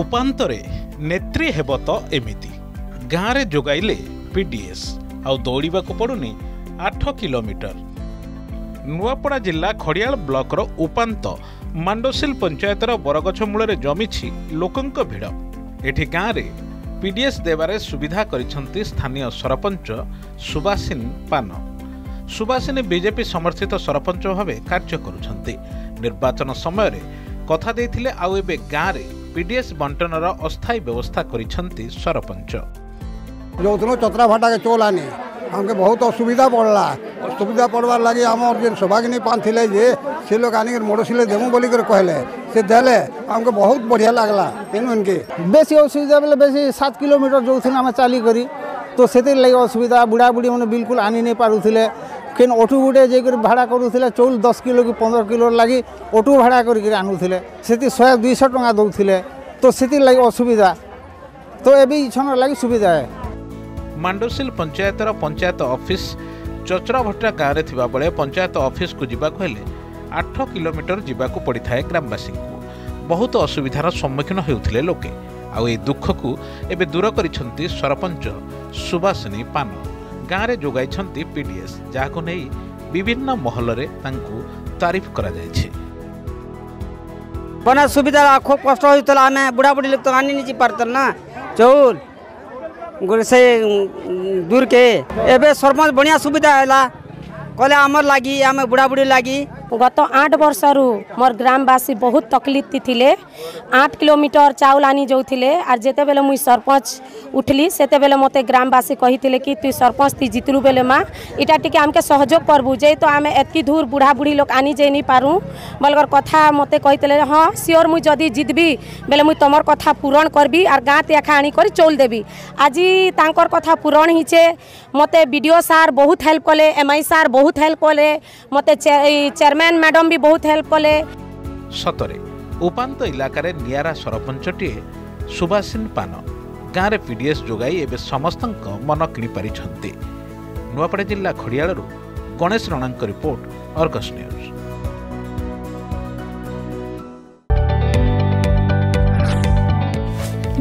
ଉପାନ୍ତରେ ନେତ୍ରୀ ହେବ ତ ଏମିତି। ଗାଁରେ ଯୋଗାଇଲେ ପିଡିଏସ୍ ଆଉ ଦୌଡ଼ିବାକୁ ପଡ଼ୁନି ଆଠ କିଲୋମିଟର। ନୂଆପଡ଼ା ଜିଲ୍ଲା ଖଡ଼ିଆଳ ବ୍ଲକର ଉପାନ୍ତ ମାଣ୍ଡୋସିଲ ପଞ୍ଚାୟତର ବରଗଛ ମୂଳରେ ଜମିଛି ଲୋକଙ୍କ ଭିଡ଼। ଏଠି ଗାଁରେ ପିଡିଏସ୍ ଦେବାରେ ସୁବିଧା କରିଛନ୍ତି ସ୍ଥାନୀୟ ସରପଞ୍ଚ ସୁବାସିନ ପାନ। ସୁବାସିନୀ ବିଜେପି ସମର୍ଥିତ ସରପଞ୍ଚ ଭାବେ କାର୍ଯ୍ୟ କରୁଛନ୍ତି। ନିର୍ବାଚନ ସମୟରେ କଥା ଦେଇଥିଲେ ଆଉ ଏବେ ଗାଁରେ ପିଡିଏସ୍ ବଣ୍ଟନର ଅସ୍ଥାୟୀ ବ୍ୟବସ୍ଥା କରିଛନ୍ତି ସରପଞ୍ଚ ଯେଉଁଦିନ ଚତରା ଭାଟାକେ ଚଲାନି ଆମକେ ବହୁତ ଅସୁବିଧା ପଡ଼ଲା ଅସୁବିଧା ପଡ଼ବାର୍ ଲାଗି ଆମର ଯେନ୍ ସୌଭାଗିନୀ ପାନ୍ ଥିଲେ ଯେ ସେ ଲୋକ ଆଣିକରି ମଡ଼ସିଲେ ଦେମୁ ବୋଲିକରି କହିଲେ ସେ ଦେଲେ ଆମକୁ ବହୁତ ବଢ଼ିଆ ଲାଗଲା ଏନୁ ଏନକେ ବେଶୀ ଅସୁବିଧା ବେଲେ ବେଶୀ ସାତ କିଲୋମିଟର ଯେଉଁଥିନେ ଆମେ ଚାଲିକରି ତ ସେଥିର୍ ଲାଗି ଅସୁବିଧା ବୁଢ଼ାବୁଢ଼ୀ ମାନେ ବିଲକୁଲ ଆନି ନେଇ ପାରୁଥିଲେ কেন অটো গুটে যাই ভাড়া করুলে চৌল দশ কিলো কি পনেরো কিলোর লাগি অটো ভাড়া করি আনুলে সেটি শহে দুইশহ টাকা দৌলে তো সেতির লাগি অসুবিধা তো এবে ইছনের লাগি সুবিধা হয় ମାଣ୍ଡୋସିଲ ପଞ୍ଚାୟତର ପଞ୍ଚାୟତ ଅଫିସ ଚଚରାଭଟ୍ଟା ଗାଁରେ ଥିବାବେଳେ ପଞ୍ଚାୟତ ଅଫିସକୁ ଯିବାକୁ ହେଲେ ଆଠ କିଲୋମିଟର ଯିବାକୁ ପଡ଼ିଥାଏ ଗ୍ରାମବାସୀଙ୍କୁ ବହୁତ ଅସୁବିଧାର ସମ୍ମୁଖୀନ ହେଉଥିଲେ ଲୋକେ ଆଉ ଏହି ଦୁଃଖକୁ ଏବେ ଦୂର କରିଛନ୍ତି ସରପଞ୍ଚ ସୁବାସିନୀ ପାନ ଗାଁରେ ଯୋଗାଇଛନ୍ତି ପିଡିଏସ୍ ଯାହାକୁ ନେଇ ବିଭିନ୍ନ ମହଲରେ ତାଙ୍କୁ ତାରିଫ କରାଯାଇଛି। ବନା ସୁବିଧା ଖୁବ କଷ୍ଟ ହେଉଥିଲା ଆମେ ବୁଢ଼ାବୁଢ଼ୀ ଲୋକ ତ ଆଣି ନିଜି ପାରୁଥିଲୁ ନା। ଚଉଲ ସେ ଦୂରକେ ଏବେ ସରପଞ୍ଚ ବଢ଼ିଆ ସୁବିଧା ହେଲା। କହିଲେ ଆମର ଲାଗି ଆମେ ବୁଢ଼ାବୁଢ଼ୀ ଲାଗି গত আট বর্ষরু মোর গ্রামবাসী বহুত তকলিফ থিলে। আট কিলোমিটর চাউল আনি যাওলে আর যেতবে মুই সরপঞ্চ উঠলি সেতবে মতো গ্রামবাসী কে কি তুই সরপঞ্চ তুই জিতলু বেলে মা এটা টিকি আমাকে সহযোগ করবু যেহেতু আমি এতকি দূর বুড়া বুড়ি লোক আনি যাই পারু বলকর কথা মতো কে হ্যাঁ সিওর মুই যদি জিতবি বেলে মুই তোমার কথা পূরণ করবি আর গাঁ তিয়াখা আনি করে চৌল দেবি আজি তাঁকর কথা পূরণ হয়েছে মতো বিডিও স্যার বহুত হেল্প কলে এমআই স্যার বহুত হেল্প কলে মতো চেয়ারম্যান চেয়ারম্যান ম্যাডম বি বহুত হেল্প কলে সতরে উপান্ত ইলাকার নিয়ারা সরপঞ্চটিয়ে সুবাসিন পান ଗାଁରେ ପିଡିଏସ୍ ଯୋଗାଇ ଏବେ ସମସ୍ତଙ୍କ ମନ କିଣିପାରିଛନ୍ତି ନୂଆପଡ଼ା ଜିଲ୍ଲା ଖଡ଼ିଆଳରୁ ଗଣେଶ ରଣାଙ୍କ ରିପୋର୍ଟ ଅର୍ଗସ୍ ନ୍ୟୁଜ୍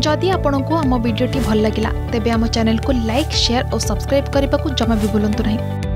ଯଦି ଆପଣଙ୍କୁ ଆମ ଭିଡ଼ିଓଟି ଭଲ ଲାଗିଲା ତେବେ ଆମ ଚ୍ୟାନେଲକୁ ଲାଇକ୍ ସେୟାର ଓ ସବସ୍କ୍ରାଇବ୍ କରିବାକୁ ଜମା ବି ଭୁଲନ୍ତୁ ନାହିଁ